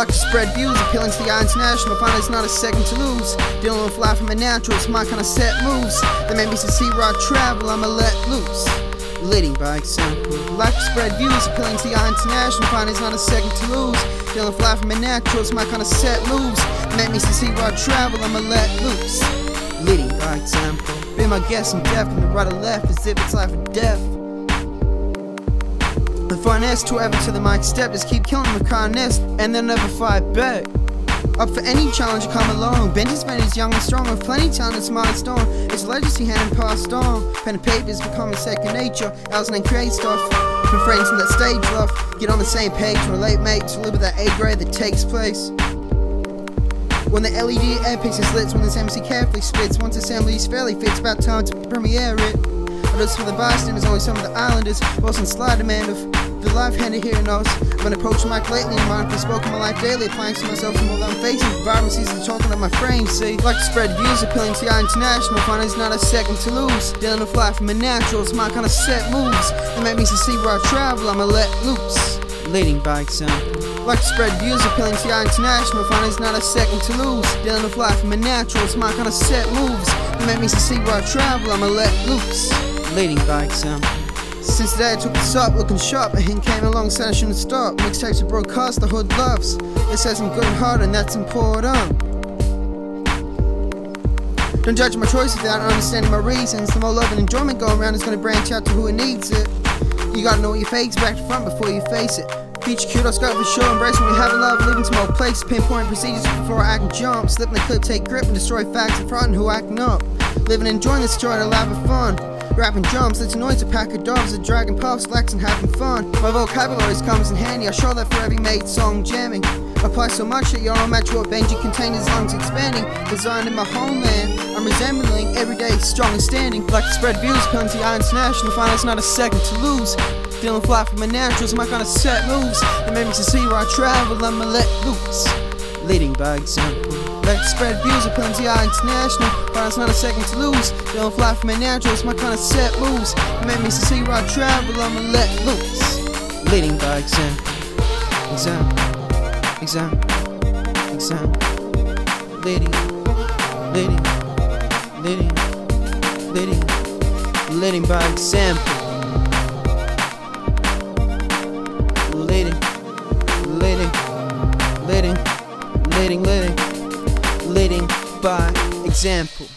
Like to spread views, appealing to the eye international, find it's not a second to lose. Dealing with life from a natural, it's my kind of set moves. That made me see where I travel, I'ma let loose. Leading by example. Like to spread views, appealing to the eye international, find it's not a second to lose. Dealing with life from a natural, it's my kind of set moves. That made me see where I travel, I'ma let loose. Leading by example. Be my guest, I'm deaf, from the right or left, as if it's life or death. The finesse to ever to the mic step, just keep killing with kindness, and they'll never fight back. Up for any challenge, come along. Benji's man is young and strong, with plenty talent and smart stone. It's legacy hand passed on. Pen and paper is becoming second nature. Alison and create stuff. From friends in that stage love. Get on the same page, relate mates, live with that A grade that takes place. When the LED airpiece is lit, when this MC carefully spits, once assembly is fairly fits, about time to premiere it. But as for the bystanders, only some of the islanders, in slight demand of the life handed here knows. When approaching my lately, in mind for spoken my life daily, applying to myself some more I'm facing. Vibrant seasons talking of my frame, see. Like to spread views, appealing to the international, find it's not a second to lose. Dealing with life from a natural, it's my kind of set moves. That make me see where I travel, I'ma let loose. Leading by example. Like to spread views, appealing to the international, find it's not a second to lose. Dealing with life from a natural, it's my kind of set moves. That make me see where I travel, I'ma let loose. Leading by example. Since the day I took this up, looking sharp, a hint came along, said I shouldn't stop. Mixtapes are broadcast, the hood loves. It says I'm good and hard, and that's important. Don't judge my choices without understanding my reasons. The more love and enjoyment go around is gonna branch out to who it needs it. You gotta know your you face back to front before you face it. Future kudos got for sure, embrace when we have love, leaving to more place. pinpoint procedures before I can jump. Slipping the clip, take grip, and destroy facts and front and who acting up. Living and enjoying this joy to laugh and fun. Rapping drums, it's noise, a pack of dogs, a dragon puffs, flex and having fun. My vocabulary comes in handy, I show that for every mate song jamming. Apply so much that you don't match Benji contained his lungs expanding. Designed in my homeland, I'm resembling every day strong and standing. Like to spread views, come to the international, find it's not a second to lose. Feeling fly from my naturals, my kind of set moves. That made me to see where I travel, I'ma let loose. Leading by example. Like spread views, appealing to the international, it's not a second to lose. Dealing fly from my naturals, my kind of set moves. That made me to see where I travel, I'ma let loose. Leading by example. Example. Example. Example. Leading. Leading. Leading. Leading. Leading by example. Leading. Leading. Leading. Leading. Leading. Leading by example.